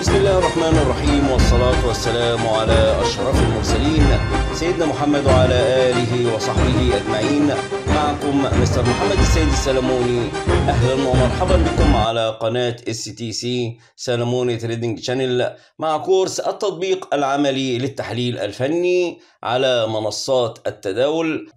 بسم الله الرحمن الرحيم والصلاة والسلام على أشرف المرسلين. سيدنا محمد وعلى آله وصحبه أجمعين. معكم مستر محمد السيد السلموني. أهلا ومرحبا بكم على قناة STC سلموني Trading Channel مع كورس التطبيق العملي للتحليل الفني على منصات التداول.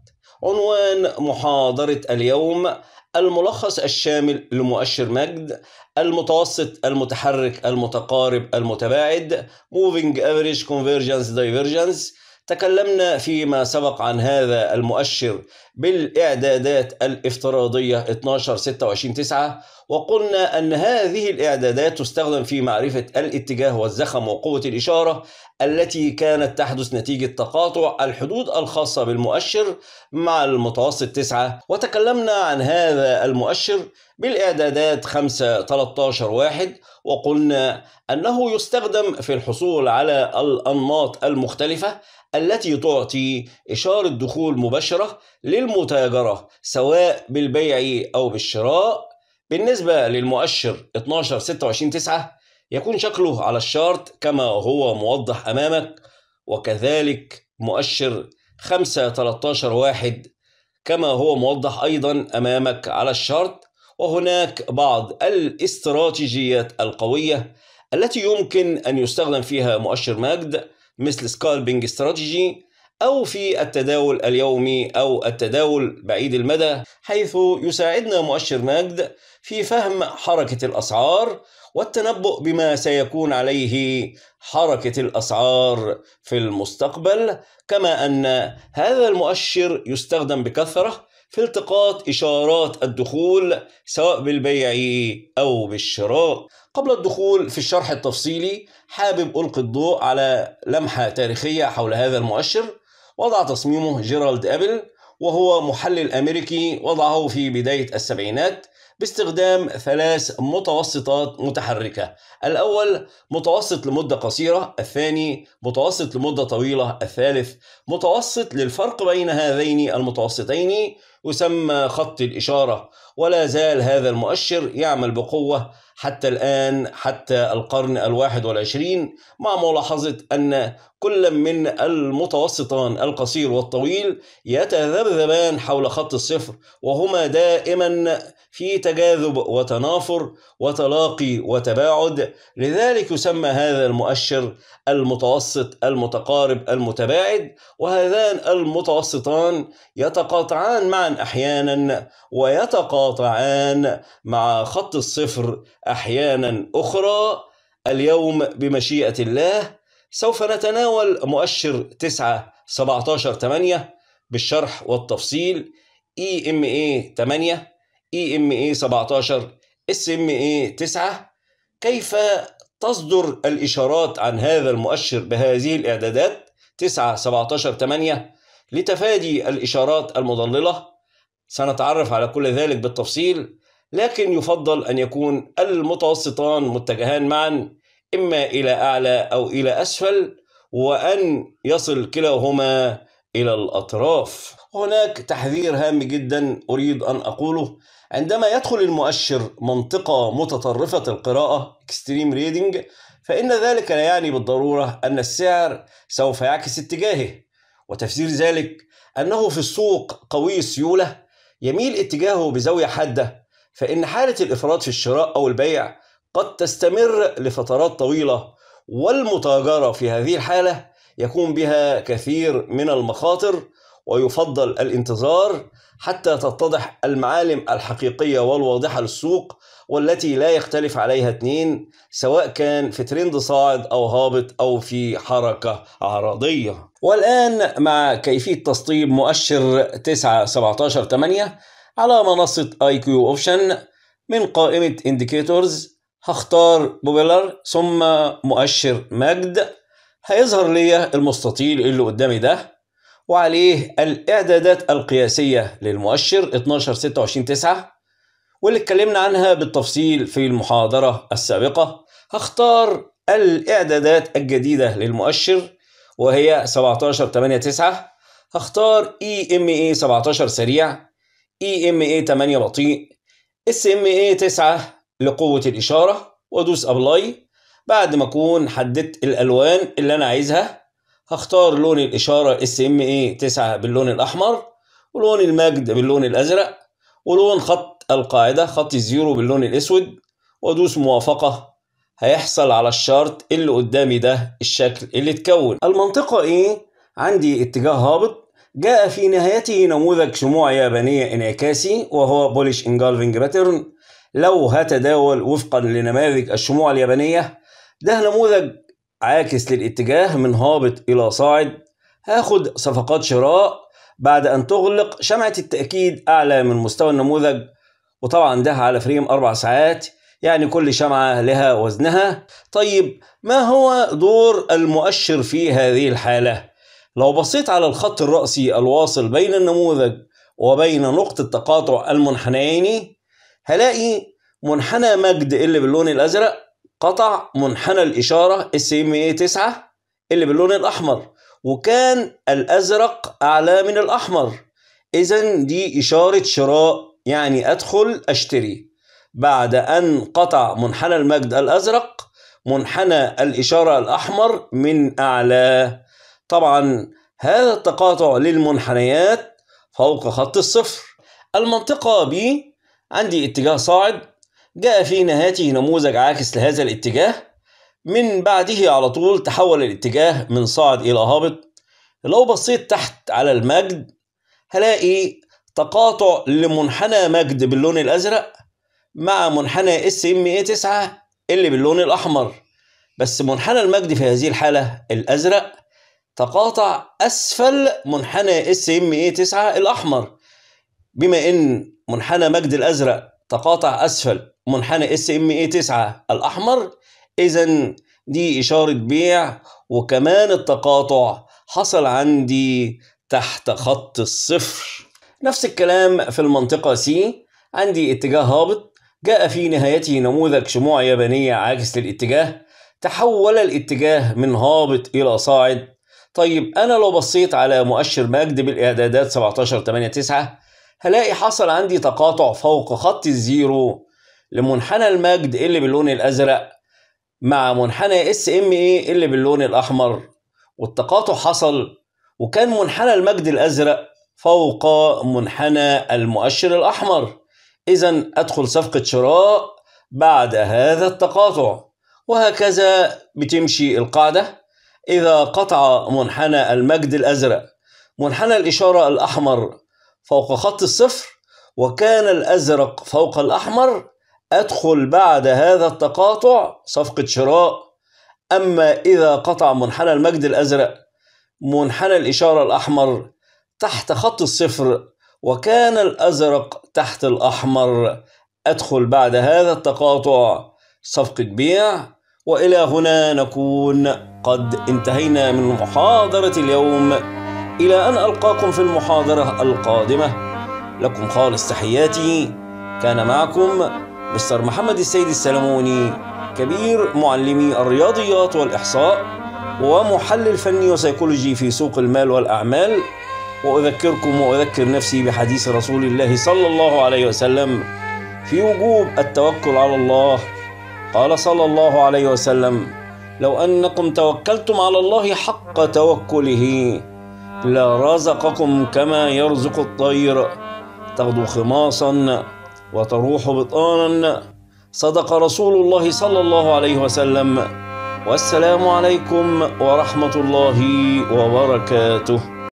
عنوان محاضرة اليوم الملخص الشامل لمؤشر MACD المتوسط المتحرك المتقارب المتباعد Moving Average Convergence Divergence تكلمنا فيما سبق عن هذا المؤشر بالإعدادات الافتراضية 12 26 9 وقلنا أن هذه الإعدادات تستخدم في معرفة الاتجاه والزخم وقوة الإشارة التي كانت تحدث نتيجة تقاطع الحدود الخاصة بالمؤشر مع المتوسط 9 وتكلمنا عن هذا المؤشر بالإعدادات 5 13 واحد وقلنا أنه يستخدم في الحصول على الأنماط المختلفة التي تعطي إشارة دخول مباشرة للمتاجرة سواء بالبيع أو بالشراء. بالنسبة للمؤشر 12 26 9 يكون شكله على الشارت كما هو موضح أمامك وكذلك مؤشر 5 13 واحد كما هو موضح أيضا أمامك على الشارت. وهناك بعض الاستراتيجيات القوية التي يمكن أن يستخدم فيها مؤشر MACD مثل scalping strategy أو في التداول اليومي أو التداول بعيد المدى حيث يساعدنا مؤشر MACD في فهم حركة الأسعار والتنبؤ بما سيكون عليه حركة الأسعار في المستقبل كما أن هذا المؤشر يستخدم بكثرة في التقاط إشارات الدخول سواء بالبيع أو بالشراء. قبل الدخول في الشرح التفصيلي حابب ألقي الضوء على لمحة تاريخية حول هذا المؤشر. وضع تصميمه جيرالد أبل وهو محلل أمريكي وضعه في بداية السبعينات. باستخدام ثلاث متوسطات متحركة. الأول متوسط لمدة قصيرة الثاني متوسط لمدة طويلة الثالث متوسط للفرق بين هذين المتوسطين يسمى خط الإشارة. ولا زال هذا المؤشر يعمل بقوة حتى الآن حتى القرن الواحد والعشرين مع ملاحظة أن كل من المتوسطان القصير والطويل يتذبذبان حول خط الصفر وهما دائما في تجاذب وتنافر وتلاقي وتباعد. لذلك يسمى هذا المؤشر المتوسط المتقارب المتباعد. وهذان المتوسطان يتقاطعان معا أحيانا ويتقاطعان مع خط الصفر أحيانا أخرى. اليوم بمشيئة الله سوف نتناول مؤشر 9 17 8 بالشرح والتفصيل إي 8 اي ام اي 17 SMA 9 كيف تصدر الإشارات عن هذا المؤشر بهذه الإعدادات؟ 9 17 8 لتفادي الإشارات المضللة سنتعرف على كل ذلك بالتفصيل لكن يفضل أن يكون المتوسطان متجهان معا إما إلى أعلى أو إلى أسفل وأن يصل كلاهما إلى الأطراف. هناك تحذير هام جدا أريد أن أقوله. عندما يدخل المؤشر منطقة متطرفة القراءة extreme reading فإن ذلك لا يعني بالضرورة أن السعر سوف يعكس اتجاهه. وتفسير ذلك أنه في السوق قوي السيوله يميل اتجاهه بزاوية حادة فإن حالة الإفراط في الشراء أو البيع قد تستمر لفترات طويلة والمتاجرة في هذه الحالة يكون بها كثير من المخاطر ويفضل الانتظار حتى تتضح المعالم الحقيقية والواضحة للسوق والتي لا يختلف عليها اثنين سواء كان في ترند صاعد أو هابط أو في حركة عرضية. والآن مع كيفية تسطيب مؤشر 9 17 8 على IQ Option من قائمة indicators هختار popular ثم مؤشر MACD. هيظهر لي المستطيل اللي قدامي ده. وعليه الإعدادات القياسية للمؤشر 12 26 9 واللي اتكلمنا عنها بالتفصيل في المحاضرة السابقة. هختار الإعدادات الجديدة للمؤشر وهي 17 8 9 هختار إي 17 سريع إي 8 بطيء إي 9 لقوة الإشارة وادوس apply. بعد ما أكون حددت الألوان اللي أنا عايزها هختار لون الإشارة SMA 9 باللون الأحمر ولون ال MACD باللون الأزرق ولون خط القاعدة خط الزيرو باللون الأسود وأدوس موافقة. هيحصل على الشارت اللي قدامي ده الشكل اللي اتكون. المنطقة إيه؟ عندي اتجاه هابط. جاء في نهايته نموذج شموع يابانية إنعكاسي وهو bullish engulfing pattern لو هتداول وفقا لنماذج الشموع اليابانية ده نموذج عاكس للاتجاه من هابط إلى صاعد هاخد صفقات شراء بعد أن تغلق شمعة التأكيد أعلى من مستوى النموذج وطبعا ده على فريم أربع ساعات يعني كل شمعة لها وزنها طيب ما هو دور المؤشر في هذه الحالة؟ لو بصيت على الخط الرأسي الواصل بين النموذج وبين نقطة تقاطع المنحنيين هلاقي منحنى مجد اللي باللون الأزرق قطع منحنى الإشارة SMA 9 اللي باللون الأحمر وكان الأزرق أعلى من الأحمر. إذا دي إشارة شراء يعني أدخل أشتري. بعد أن قطع منحنى المجد الأزرق منحنى الإشارة الأحمر من أعلى. طبعا هذا التقاطع للمنحنيات فوق خط الصفر. المنطقة B عندي اتجاه صاعد جاء في نهايته نموذج عاكس لهذا الاتجاه. من بعده على طول تحول الاتجاه من صاعد إلى هابط. لو بصيت تحت على ال MACD هلاقي تقاطع لمنحنى MACD باللون الأزرق مع منحنى SMA 9 اللي باللون الأحمر. بس منحنى ال MACD في هذه الحالة الأزرق تقاطع أسفل منحنى SMA 9 الأحمر. بما إن منحنى MACD الأزرق تقاطع أسفل. منحنى SMA 9 الأحمر. إذا دي إشارة بيع وكمان التقاطع حصل عندي تحت خط الصفر. نفس الكلام في المنطقة C عندي اتجاه هابط. جاء في نهايته نموذج شموع يابانية عاكس للاتجاه. تحول الاتجاه من هابط إلى صاعد. طيب أنا لو بصيت على مؤشر MACD بالإعدادات 17 8 9 هلاقي حصل عندي تقاطع فوق خط ال zero. لمنحنى ال MACD اللي باللون الأزرق مع منحنى SMA اللي باللون الأحمر. والتقاطع حصل وكان منحنى ال MACD الأزرق فوق منحنى المؤشر الأحمر. إذا أدخل صفقة شراء بعد هذا التقاطع. وهكذا بتمشي القاعدة. إذا قطع منحنى المجد الأزرق منحنى الإشارة الأحمر فوق خط الصفر وكان الأزرق فوق الأحمر أدخل بعد هذا التقاطع صفقة شراء. أما إذا قطع منحنى المجد الأزرق منحنى الإشارة الأحمر تحت خط الصفر وكان الأزرق تحت الأحمر. أدخل بعد هذا التقاطع صفقة بيع وإلى هنا نكون. قد انتهينا من محاضرة اليوم. إلى أن ألقاكم في المحاضرة القادمة. لكم خالص تحياتي. كان معكم مستر محمد السيد السلموني كبير معلمي الرياضيات والإحصاء ومحلل فني وسيكولوجي في سوق المال والأعمال. وأذكركم وأذكر نفسي بحديث رسول الله صلى الله عليه وسلم في وجوب التوكل على الله. قال صلى الله عليه وسلم لو أنكم توكلتم على الله حق توكله لرزقكم كما يرزق الطير. تغدو خماصا وتروح بطانا. صدق رسول الله صلى الله عليه وسلم. والسلام عليكم ورحمة الله وبركاته.